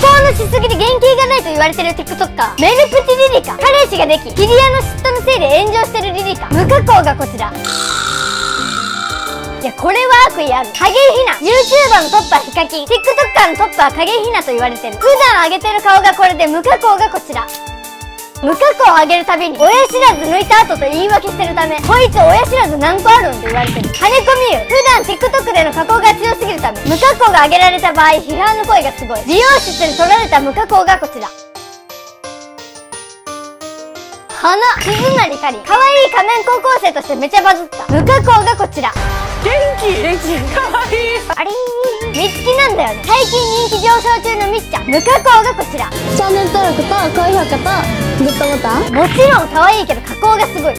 加工のしすぎで元気がないと言われてる TikToker メルプチリリカ。彼氏ができキリアの嫉妬のせいで炎上してるリリカ。無加工がこちら。いやこれは悪意ある。影ひな。YouTuber のトップはヒカキン。TikToker のトップは影ひなと言われてる。普段上げてる顔がこれで無加工がこちら。無加工を上げるたびに親知らず抜いた後と言い訳してるためこいつ親知らず何個あるんって言われてる。金子美優普段 TikTok での加工が強すぎ無加工が上げられた場合批判の声がすごい。美容室に取られた無加工がこちら。花鈴なりかり。可愛い仮面高校生としてめちゃバズった。無加工がこちら。元気元気。かわい。いあれ？ーみつきなんだよね。最近人気上昇中のみっちゃん。無加工がこちら。チャンネル登録と高評価とグッドボタン。もちろん可愛いけど加工がすごい